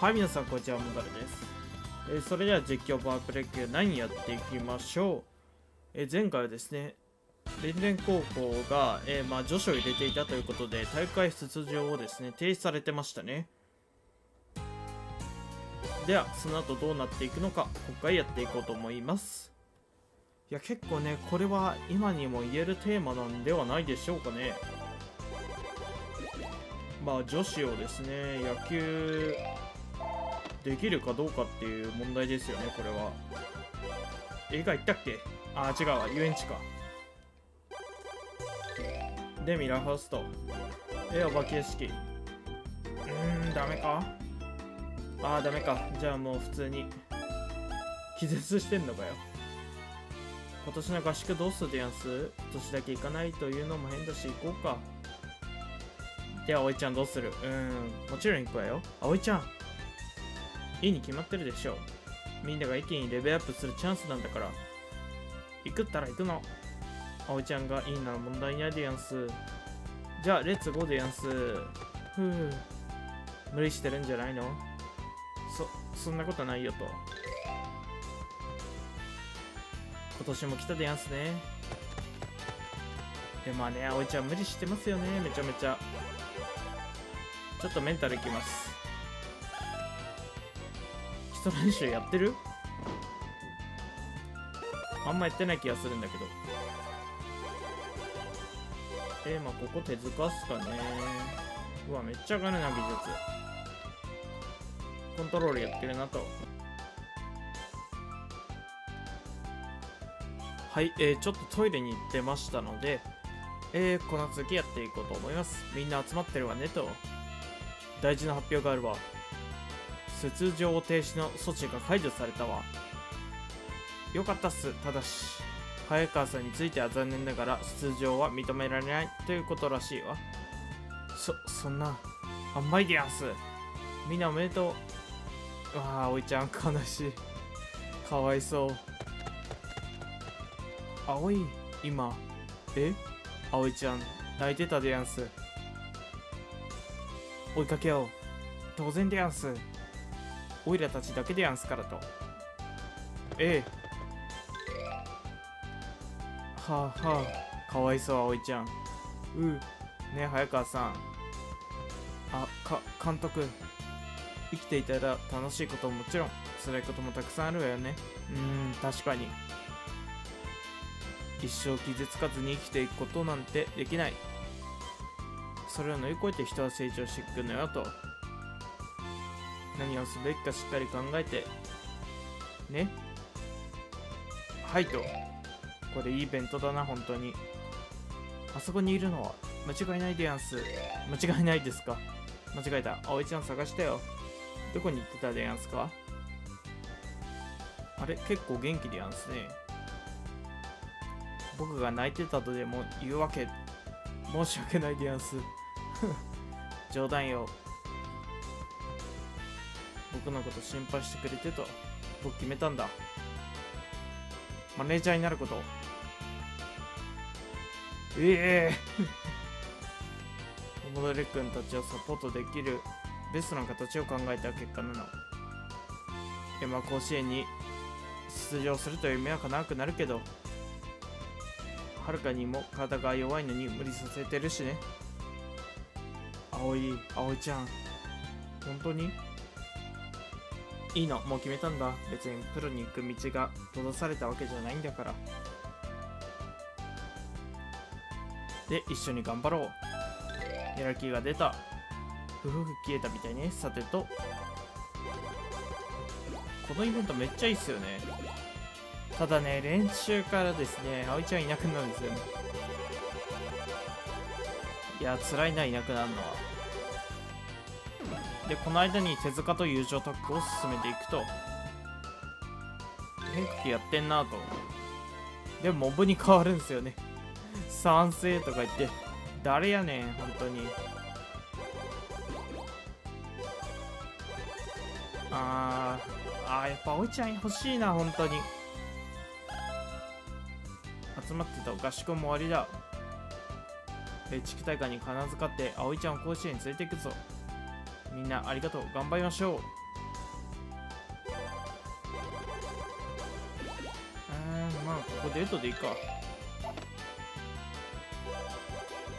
はい、皆さん、こんにちは、モダルです。えーそれでは実況パワープレイ級9やっていきましょう？えー前回はですね、連連高校が、えーまあ、女子を入れていたということで、大会出場をですね、停止されてましたね。では、その後どうなっていくのか、今回やっていこうと思います。いや、結構ね、これは今にも言えるテーマなんではないでしょうかね。まあ、女子をですね、野球できるかどうかっていう問題ですよね、これは。映画行ったっけ？あー、違うわ、遊園地か。で、ミラーハウスと。え、お化け屋敷。うーん、ダメかあー、ダメか。じゃあもう普通に。気絶してんのかよ。今年の合宿どうするでやんす？今年だけ行かないというのも変だし、行こうか。では、葵ちゃんどうする？うん、もちろん行くわよ。葵ちゃん。いいに決まってるでしょう。みんなが一気にレベルアップするチャンスなんだから。行くったら行くの。葵ちゃんがいいなら問題ないでやんす。じゃあレッツゴーでやんす。ふう。無理してるんじゃないの？そそんなことないよと。今年も来たでやんすね。でまあね葵ちゃん無理してますよね。めちゃめちゃ。ちょっとメンタルいきます。基礎練習やってる？あんまやってない気がするんだけど。えー、まあここ手塚っすかね。うわめっちゃ上がるな技術。コントロールやってるなと。はい、えー、ちょっとトイレに行ってましたのでえー、この続きやっていこうと思います。みんな集まってるわねと。大事な発表があるわ。出場停止の措置が解除されたわ。よかったっす。ただし早川さんについては残念ながら出場は認められない。ということらしいわ。そそんなあんまりでやんす。みんなおめでとう。わあ葵ちゃん悲しい。かわいそう。葵今え？葵ちゃん泣いてたでやんす。追いかけよう。当然でやんす。オイラたちだけでやんすからと。ええ。はあはあ。かわいそう葵ちゃん。うね早川さん。あか監督。生きていたら楽しいことももちろん。辛いこともたくさんあるわよね。うん確かに。一生傷つかずに生きていくことなんてできない。それを乗り越えて人は成長していくのよと。何をすべきかしっかり考えてね。はいと。これいいイベントだな本当に。あそこにいるのは間違いないでやんす。間違いないですか？間違えた。葵ちゃん探したよ。どこに行ってたでやんすか？あれ結構元気でやんすね。僕が泣いてたとでも言うわけ申し訳ないでやんす。冗談よ。僕のこと心配してくれてと僕決めたんだ。マネージャーになること。ええ。ー、モデル君たちをサポートできるベストな形を考えた結果なの。山甲子園に出場するという夢は叶わなくなるけどはるかにも体が弱いのに無理させてるしね。葵葵ちゃん本当に？いいのもう決めたんだ。別にプロに行く道が閉ざされたわけじゃないんだから。で一緒に頑張ろう。やる気が出た。ふふふ消えたみたいね。さてと。このイベントめっちゃいいっすよね。ただね練習からですね葵ちゃんいなくなるんですよ。ねいや辛いないなくなるのは。でこの間に手塚と友情タッグを進めていくと変化球やってんなとでもモブに変わるんですよね。賛成とか言って誰やねん本当に。あーあーやっぱ葵ちゃん欲しいな本当に。集まってた合宿も終わりだ。地区大会に必ず勝って葵ちゃんを甲子園に連れて行くぞ。みんなありがとう。頑張りましょう。うんまあここでエッドでいいか。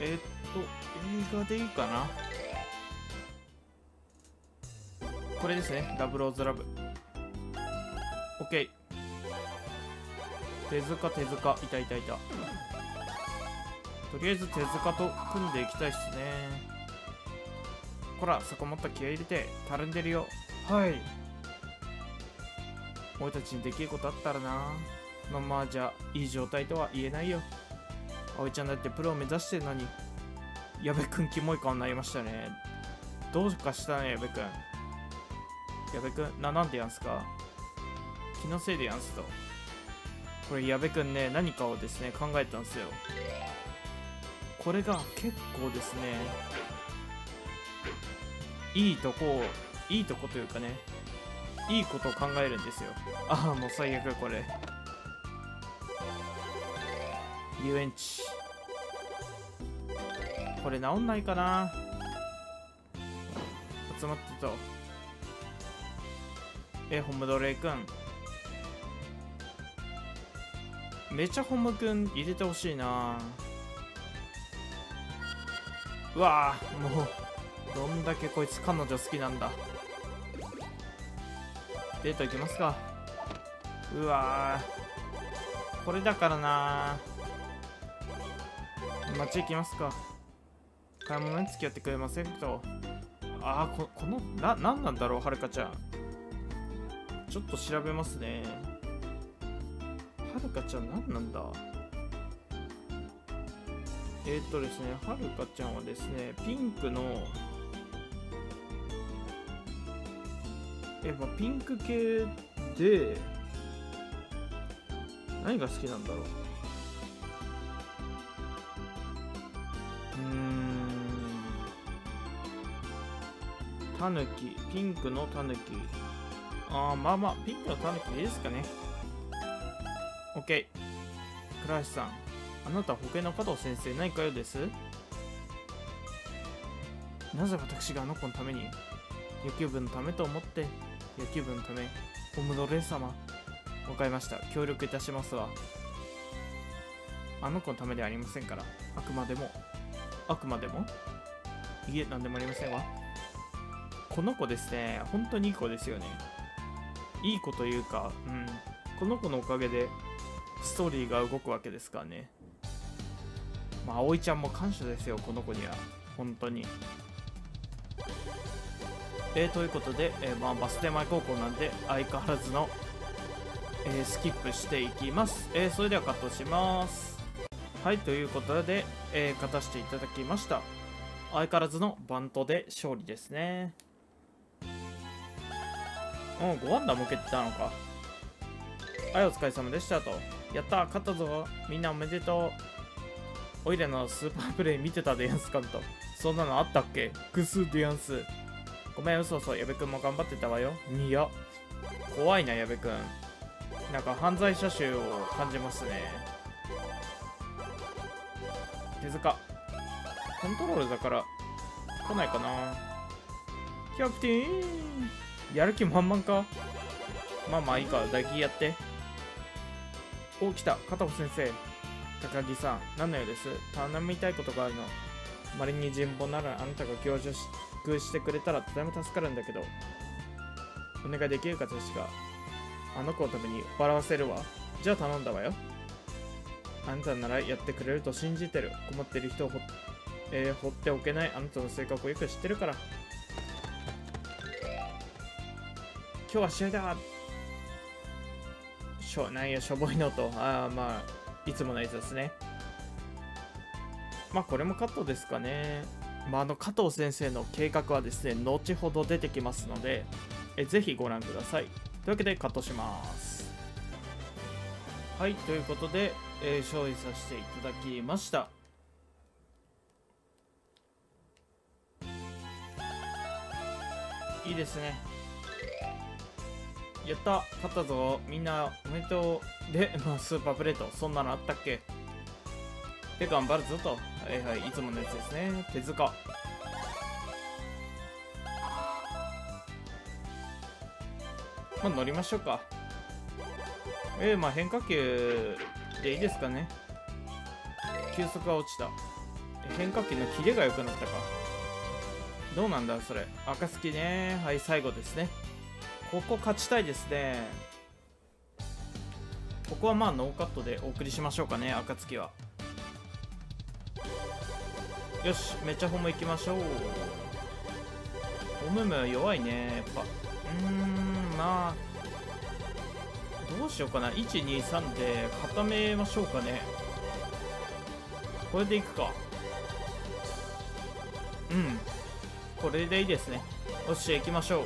えっと映画でいいかな。これですね。ダブルオーズラブ。オッケー。手塚手塚。いたいたい。たとりあえず手塚と組んでいきたいっすね。こらそこもっと気合い入れてたるんでるよ。はい。俺たちにできることあったらな。まあまあじゃあいい状態とは言えないよ。葵ちゃんだってプロを目指してるのに。矢部くんキモい顔になりましたね。どうかしたね矢部くん。矢部くんななんでやんすか？気のせいでやんすと。これ矢部くんね何かをですね考えたんですよ。これが結構ですねいいとこいいとこというかねいいことを考えるんですよ。ああもう最悪これ。遊園地。これ治んないかな。集まってと。えホムドレイくん。めちゃホムくん入れてほしいな。うわもう。どんだけこいつ彼女好きなんだ。デート行きますか。うわこれだからな街行きますか。買い物に付き合ってくれませんと。ああここのな何なんだろうはるかちゃん。ちょっと調べますね。はるかちゃん何なんだ。えー、っとですねはるかちゃんはですねピンクのやっぱピンク系で何が好きなんだろう。うん。タヌキ。ピンクのタヌキ。ああまあまあピンクのタヌキでいいですかね。OK 倉橋さん。あなた保険の加藤先生何かようです。なぜ私があの子のために野球部のためと思って野球部のためホムドレ様わかりました。協力いたしますわ。あの子のためではありませんからあくまでもあくまでもいえ何でもありませんわ。この子ですね本当にいい子ですよね。いい子というかうんこの子のおかげでストーリーが動くわけですからね。まあ葵ちゃんも感謝ですよこの子には。本当に。えー、ということで、えー、まあ、バス停前高校なんで相変わらずの、えー、スキップしていきます、えそれではカットします。はいということで、え勝たせていただきました。相変わらずのバントで勝利ですね。うん5安打も受けてたのか。はいお疲れ様でしたと。やった勝ったぞ。みんなおめでとう。おいらのスーパープレイ見てたでやんすかんと。そんなのあったっけ？グスでやんす。ごめん、嘘嘘、矢部くんも頑張ってたわよ。いや、怖いな、矢部くん。なんか犯罪者集を感じますね。手塚。コントロールだから、来ないかな。キャプテンやる気満々か？まあまあいいか、抱きやって。お、来た、片方先生。高木さん、何の用です？頼みたいことがあるの。まりに人望ならあなたが教授し工してくれたらとても助かるんだけどお願いできるか確かあの子のために笑わせるわ。じゃあ頼んだわよ。あなたならやってくれると信じてる。困ってる人をほ,、えー、放っておけない。あなたの性格をよく知ってるから。今日は試合だ。しょなんやしょぼいのと。ああまあいつものやつですね。まあこれもカットですかね。まあ、あの加藤先生の計画はですね後ほど出てきますのでえぜひご覧ください。というわけでカットします。はいということで、えー、勝利させていただきました。いいですね。やった。勝ったぞ。みんなおめでとう。で、まあ、スーパープレート。そんなのあったっけ？で頑張るぞと。はいはいいつものやつですね。手塚。まあ乗りましょうか。えー、まあ変化球でいいですかね。球速が落ちた。変化球のキレが良くなったか。どうなんだそれ。暁ね。はい最後ですね。ここ勝ちたいですね。ここはまあノーカットでお送りしましょうかね暁は。よしめちゃホム行きましょう。ホムム弱いねやっぱ。うーんまあどうしようかな。123で固めましょうかね。これでいくか。うん。これでいいですね。よし行きましょ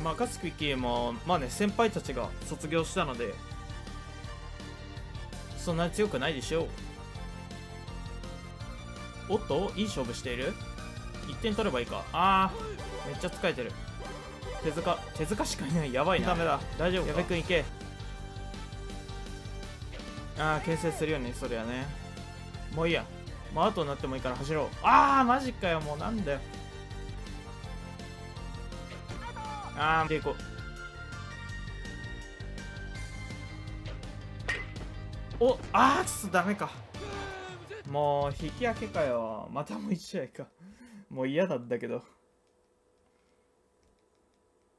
う。まあ暁キーもまあね先輩たちが卒業したのでそんなに強くないでしょう。おっといい勝負している？1点取ればいいか。あーめっちゃ疲れてる。手塚手塚しかいない。やばいな。ダメだ。大丈夫矢部君いけ。ああ牽制するよねそりゃね。もういいや。もうアウトになってもいいから走ろう。ああマジかよ。もうなんだよ。ああでいこう。おああちょっとダメかもう引き分けかよ。またもう1試合か。もう嫌なんだけど。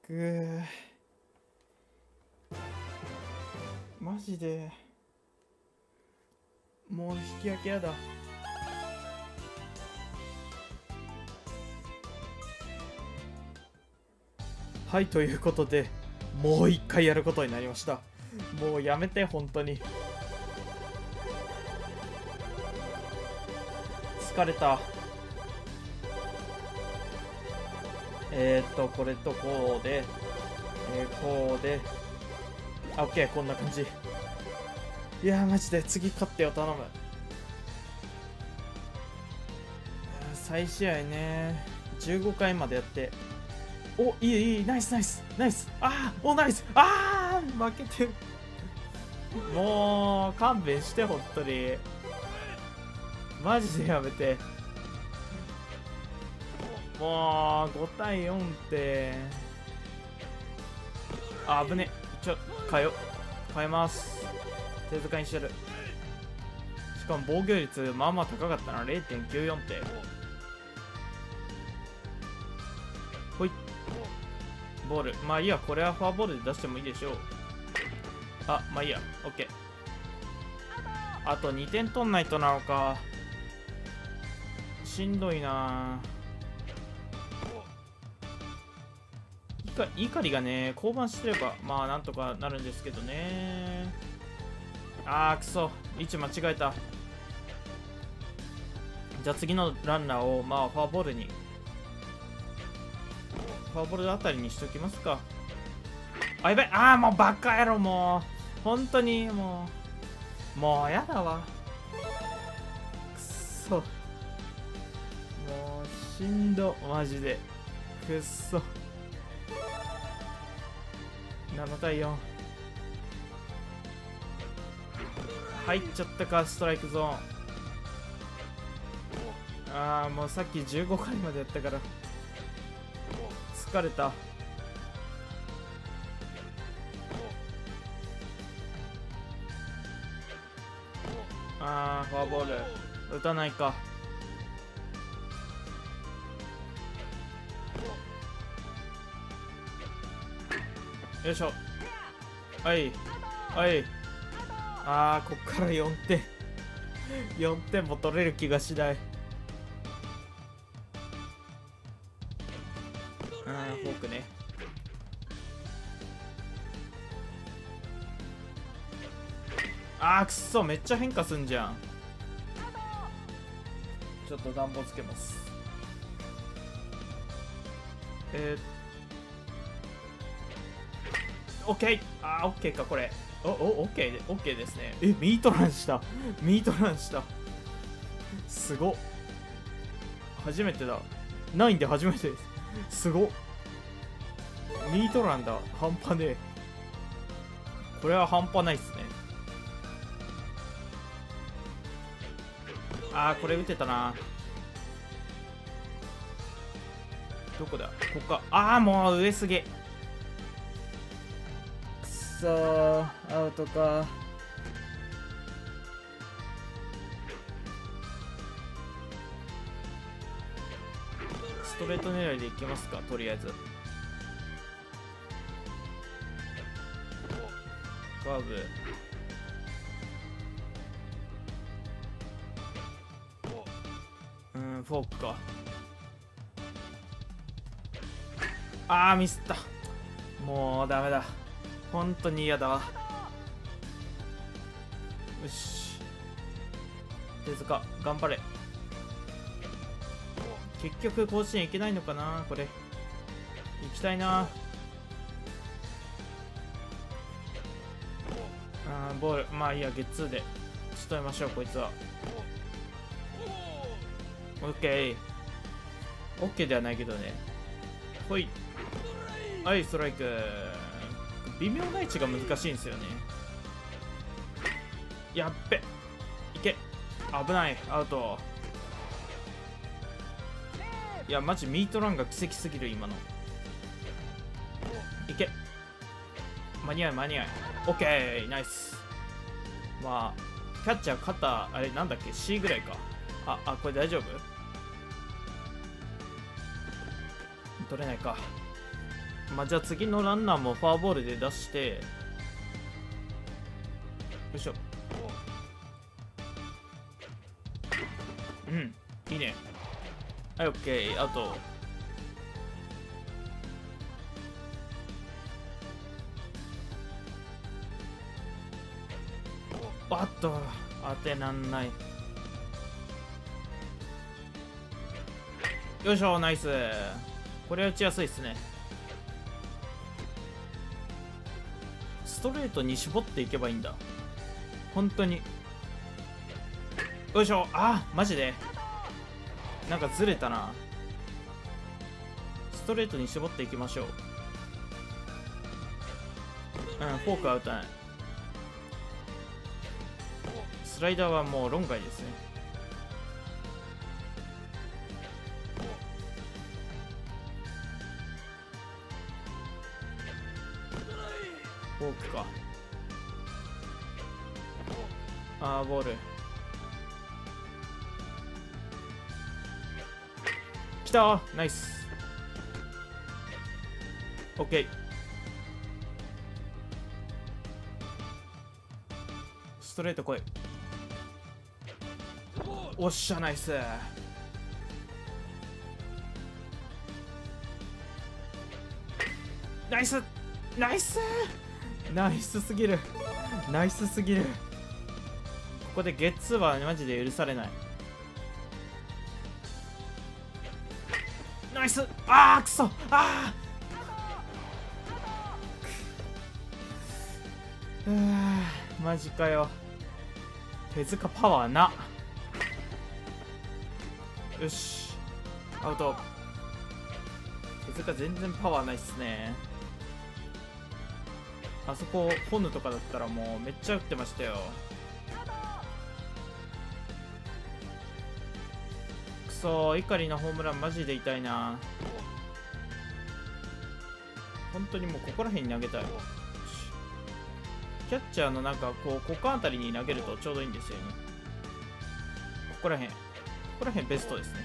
くー。マジで。もう引き分けやだ。はいということでもう一回やることになりました。もうやめて本当に。疲れた。えー、っとこれとこうで、えー、こうで。あオッケーこんな感じ。いやマジで。次勝ってよ頼む。再試合ね。15回までやって。おいいいい。ナイスナイス。ナイス。あーおナイス。あー負けてる。もう勘弁して本当に。マジでやめて。もう5対4って。あ危ね。ちょ変えよ変えます。手塚にしてるしかも防御率まあまあ高かったな。0.94って。ほい。ボール。まあいいや。これはフォアボールで出してもいいでしょう。あまあいいや。オッケー。あと2点取んないとなのか。しんどいな。いか怒りがね降板してればまあなんとかなるんですけどね。あーくそ。位置間違えた。じゃあ次のランナーをまあフォアボールに。フォアボールあたりにしときますか。あやべああもうバカ野郎もう。本当にもう。もうやだわ。しんどマジで。くっそ。7対4入っちゃったかストライクゾーン。ああもうさっき15回までやったから。疲れた。あーフォアボール。打たないか。よいしょ。はい。はい。あーこっから4点。4点も取れる気がしない。あーフォークね。あーくっそめっちゃ変化すんじゃん。ちょっと暖房つけます。えー、オッケーあーオッケーかこれ。おおオッケーオッケーですね。えミートランした。ミートランした。すごっ。初めてだ。ないんで初めてです。すごっ。ミートランだ。半端ねえ。これは半端ないっすね。あーこれ打てたな。どこだ？ここか。ああもう上すげそアウトか。ストレート狙いでいきますか？とりあえず。カーブ。うんフォークか。あーミスった。もうダメだ。本当に嫌だわ。よし。手塚頑張れ。結局甲子園行けないのかなこれ。行きたいな。あーボール。まあいいやゲッツーで仕留めましょうこいつは。オッケー。オッケーではないけどね。ほい。はいストライク。微妙な位置が難しいんですよね。やっべ。いけ。危ない。アウト。いやマジミートランが奇跡すぎる今の。いけ。間に合い間に合いオッケー。ナイス。まあキャッチャー肩あれなんだっけ？C ぐらいか。ああこれ大丈夫？取れないか。まあじゃあ次のランナーもフォアボールで出して。よいしょ。うんいいね。はいオッケーあと。あっと当てなんない。よいしょナイス。これは打ちやすいですね。ストレートに絞っていけばいいんだ。本当に。よいしょ。あマジで。なんかずれたな。ストレートに絞っていきましょう。うんフォークアウト。ないスライダーはもう論外ですね。フォークか。あーボール。きたナイス。オッケー。ストレート来い。おっしゃナイス。ナイス。ナイス。ナイスすぎる。ナイスすぎる。ここでゲッツーはマジで許されない。ナイス。あーくそ。あーうー。マジかよ。手塚パワーな。よし。アウト。手塚全然パワーないっすね。あそこホヌとかだったらもうめっちゃ打ってましたよ。くそー碇のホームランマジで痛いな。本当にもうここら辺に投げたい。キャッチャーのなんかこう股間あたりに投げるとちょうどいいんですよね。ここら辺。ここら辺ベストですね。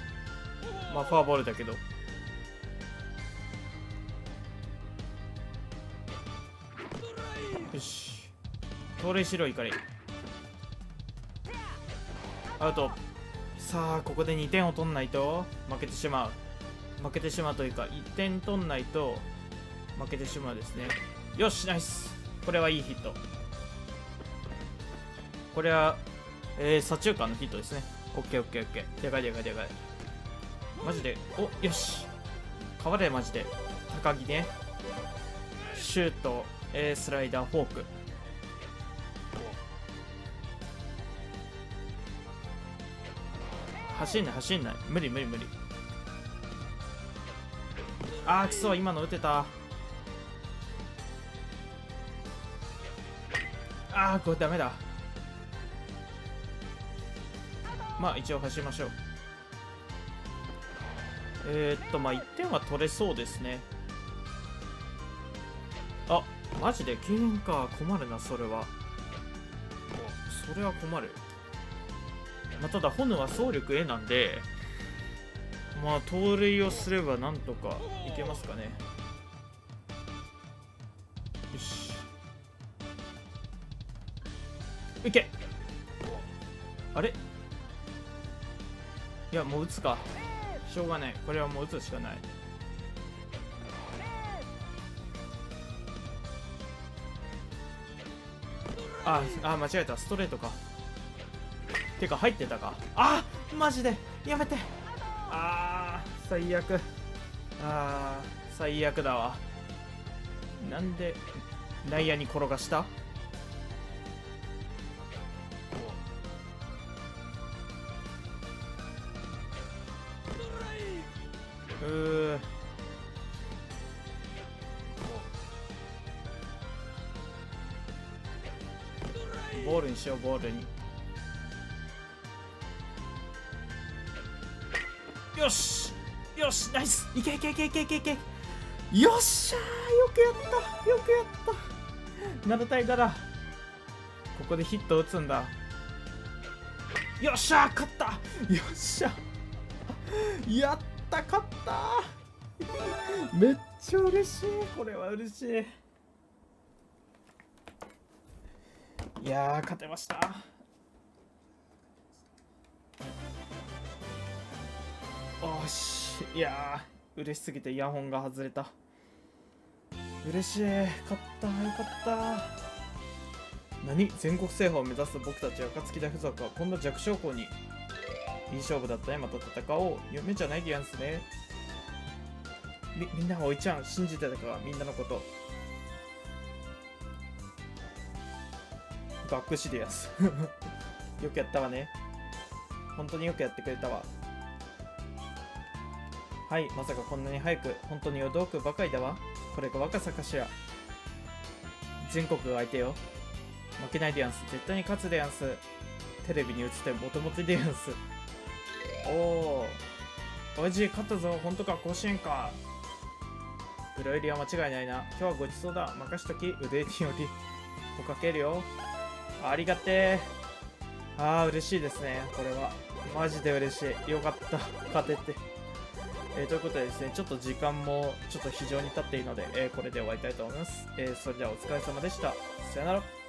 まあフォアボールだけど。よし。盗塁し。ろ怒りアウトさあここで2点を取んないと負けてし。まう負けてし。まうというか1点取んないと負けてし。まうですねよし。ナイスこれはいいヒットこれはえー、左中間のヒットですねオッケーオッケーオッケーでかいでかいでかいマジでおよし。変われマジで高木ねシュート、えー、スライダーフォーク。走んない走んない。無理無理無理。あーくそ今の打てた。あーこれダメだ。まあ一応走りましょう。えー、っとまあ1点は取れそうですね。マジで敬遠か困るなそれは。それは困る。まあ、ただホヌは総力 A なんでまあ盗塁をすればなんとかいけますかね。よし。いけ。あれ？いやもう打つか。しょうがない。これはもう打つしかない。ああ間違えた。ストレートか。てか入ってたか。あマジで。やめて。あー最悪。あー最悪だわ。なんで内野に転がした？うー。ボールにしようボールに。よしよしナイス。いけいけいけいけいけいけ。よっしゃーよくやったよくやった。7対7ここでヒット打つんだ。よっしゃー勝った。よっしゃやった勝っためっちゃ嬉しい。これは嬉しい。いや勝てました。おしいやー嬉しすぎてイヤホンが外れた。嬉しい。勝ったよかった。何？全国制覇を目指す僕たち暁田付属はこんな弱小校に。いい勝負だったね。また戦おう。夢じゃないでやんすね。みみんなおいちゃん信じてたか。みんなのこと。バックシリアス。よくやったわね。本当によくやってくれたわ。はいまさかこんなに早く本当に驚くばかりだわ。これが若さかしら。全国が相手よ。負けないでやんす。絶対に勝つでやんす。テレビに映ってもともとでやんす。おおおい勝ったぞ。本当か甲子園か。プロ入りは間違いないな。今日はごちそうだ。任しとき。腕により。おかけるよ。ありがてーあー嬉しいですねこれはマジで嬉しいよかった勝ててえー、ということでですね、ちょっと時間もちょっと非常に経っていいので、えー、これで終わりたいと思います。えー、それではお疲れ様でした。さよなら。